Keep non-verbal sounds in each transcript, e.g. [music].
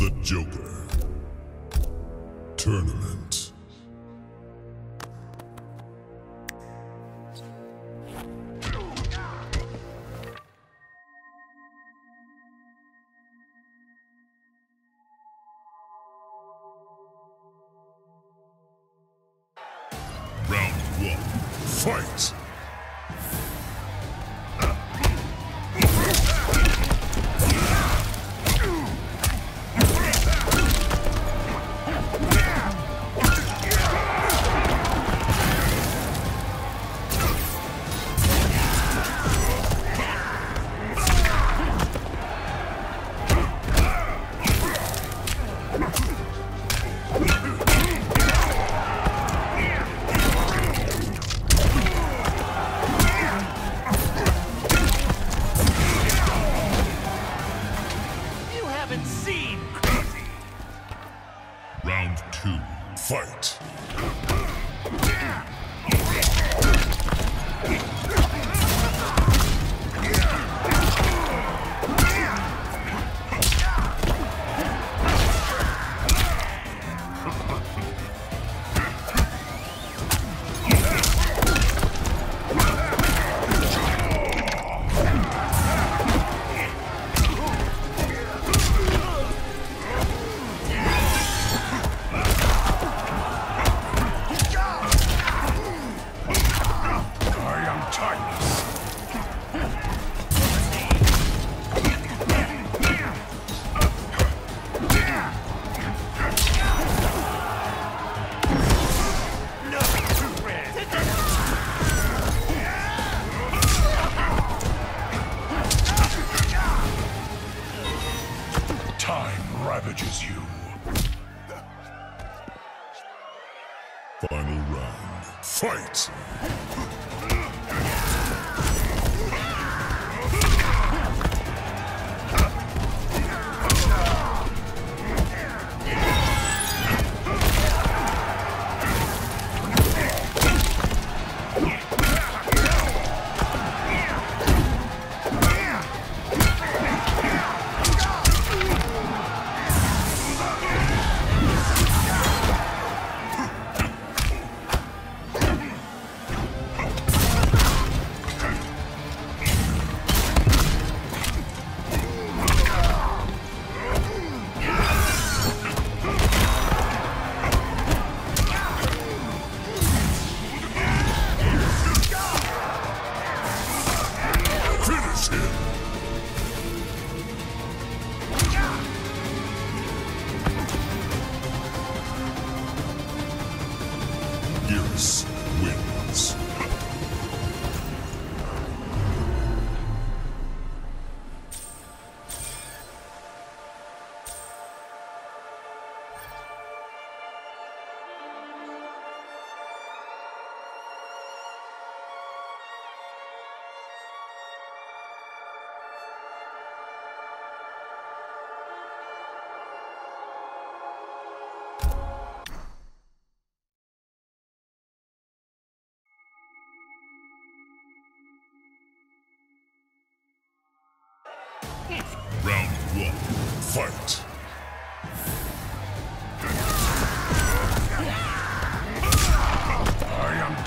The Joker. Tournament. Round one, fight! Final round. Fight! [laughs]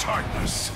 tartness.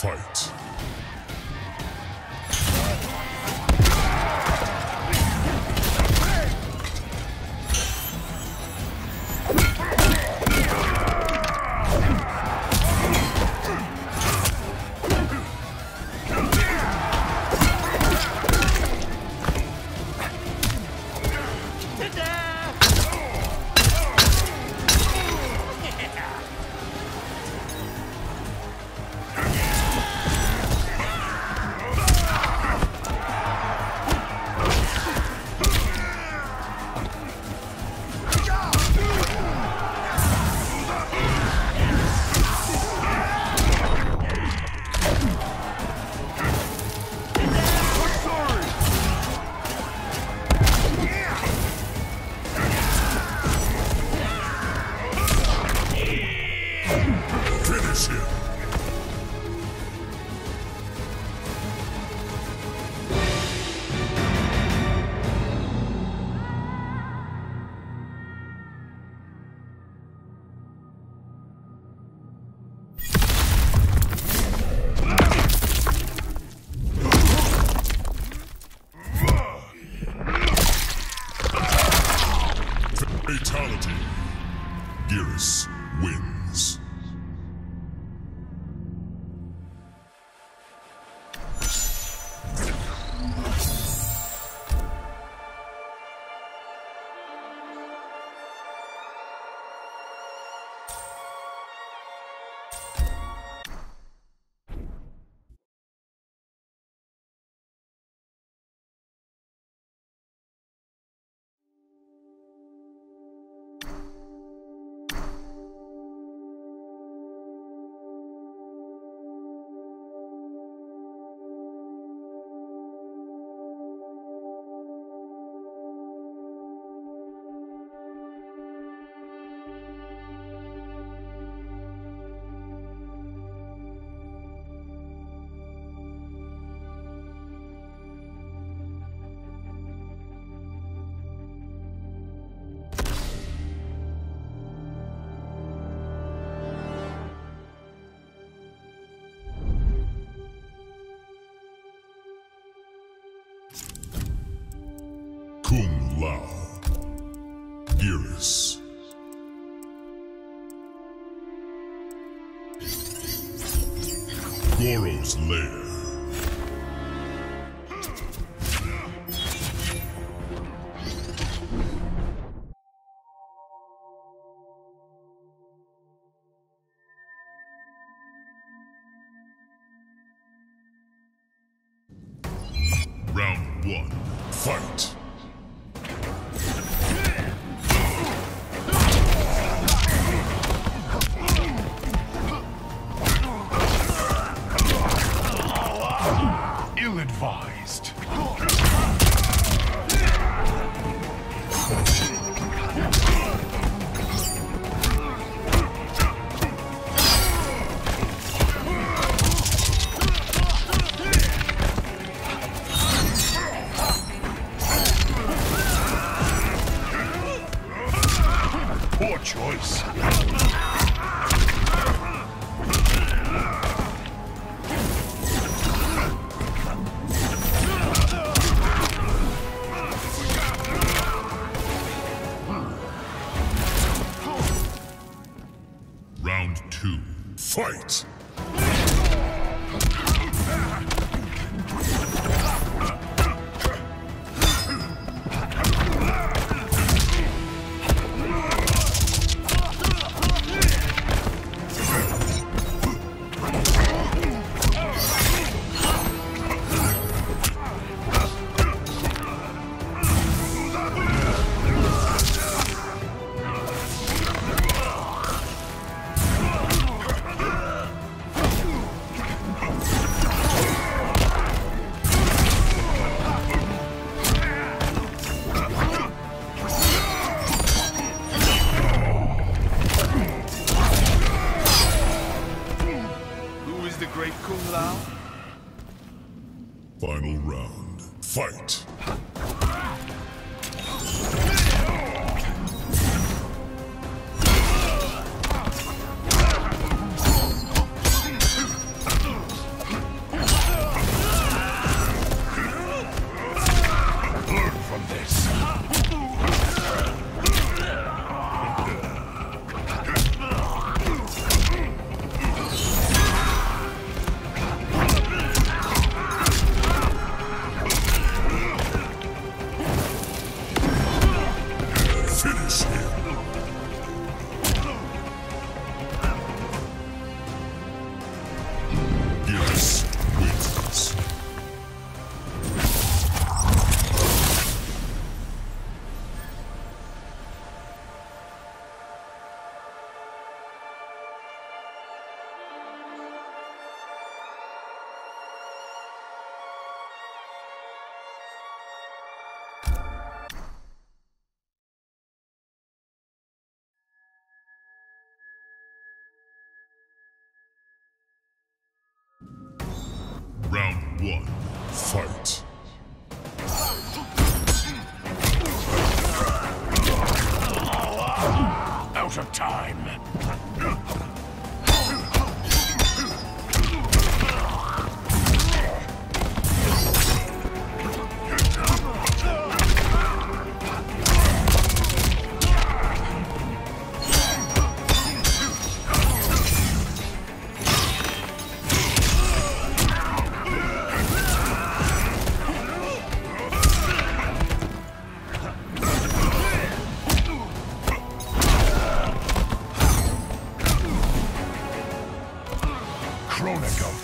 fight. Fatality. Geras wins. Goro's lair.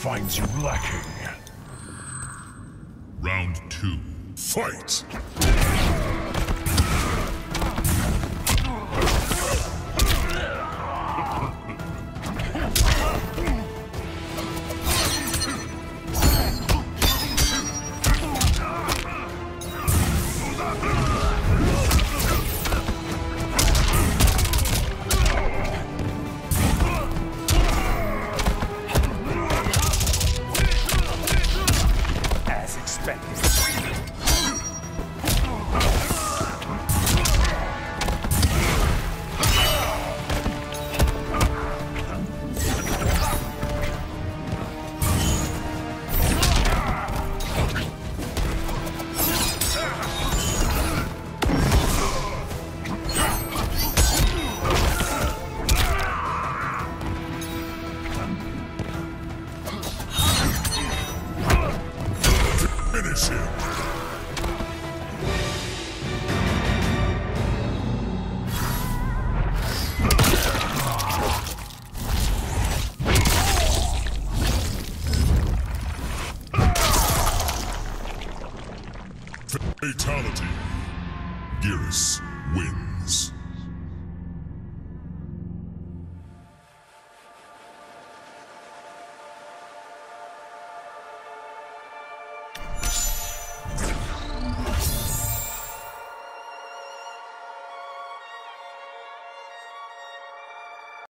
Finds you lacking. Round two, fight! Fatality. Geras wins.